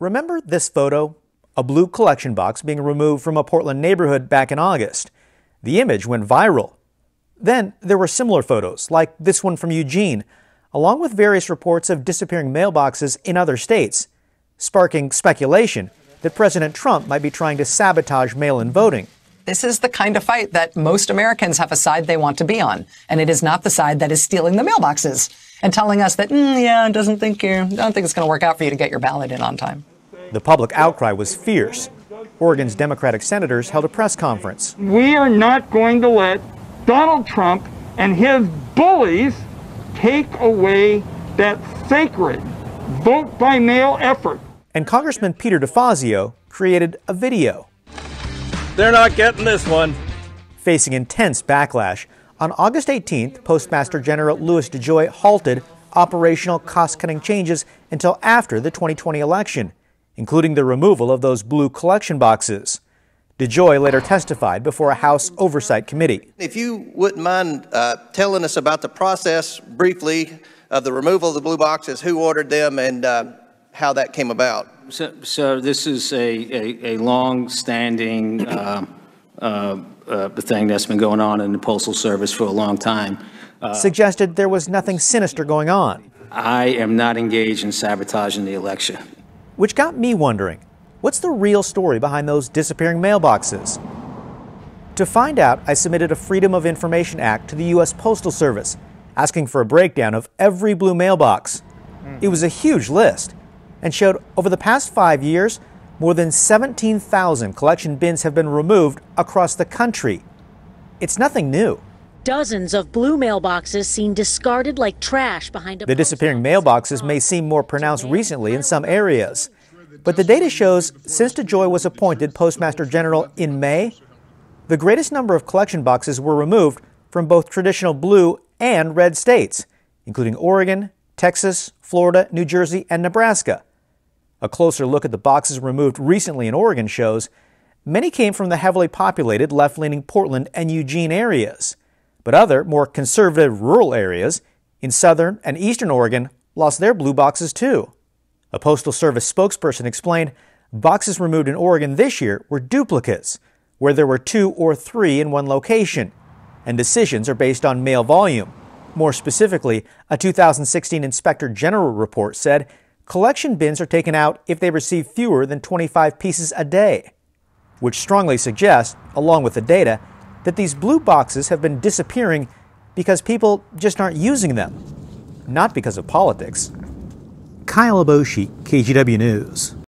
Remember this photo? A blue collection box being removed from a Portland neighborhood back in August. The image went viral. Then there were similar photos, like this one from Eugene, along with various reports of disappearing mailboxes in other states, sparking speculation that President Trump might be trying to sabotage mail in voting. This is the kind of fight that most Americans have a side they want to be on, and it is not the side that is stealing the mailboxes and telling us that, mm, yeah, doesn't think you, I don't think it's going to work out for you to get your ballot in on time. The public outcry was fierce. Oregon's Democratic senators held a press conference. We are not going to let Donald Trump and his bullies take away that sacred vote by mail effort. And Congressman Peter DeFazio created a video. They're not getting this one. Facing intense backlash, on August 18th, Postmaster General Louis DeJoy halted operational cost cutting changes until after the 2020 election, including the removal of those blue collection boxes. DeJoy later testified before a House Oversight Committee. If you wouldn't mind uh, telling us about the process briefly of the removal of the blue boxes, who ordered them, and uh, how that came about. So, so this is a, a, a long-standing uh, uh, uh, thing that's been going on in the Postal Service for a long time. Uh, Suggested there was nothing sinister going on. I am not engaged in sabotaging the election. Which got me wondering, what's the real story behind those disappearing mailboxes? To find out, I submitted a Freedom of Information Act to the U.S. Postal Service, asking for a breakdown of every blue mailbox. Mm. It was a huge list and showed over the past five years, more than 17,000 collection bins have been removed across the country. It's nothing new. Dozens of blue mailboxes seen discarded like trash behind a The disappearing mailboxes may seem more pronounced recently in some areas. But the data shows since DeJoy was appointed Postmaster General in May, the greatest number of collection boxes were removed from both traditional blue and red states, including Oregon, Texas, Florida, New Jersey, and Nebraska. A closer look at the boxes removed recently in Oregon shows many came from the heavily populated left leaning Portland and Eugene areas, but other, more conservative rural areas in southern and eastern Oregon lost their blue boxes too. A Postal Service spokesperson explained boxes removed in Oregon this year were duplicates, where there were two or three in one location, and decisions are based on mail volume. More specifically, a 2016 Inspector General report said collection bins are taken out if they receive fewer than 25 pieces a day, which strongly suggests, along with the data, that these blue boxes have been disappearing because people just aren't using them, not because of politics. Kyle Iboshi, KGW News.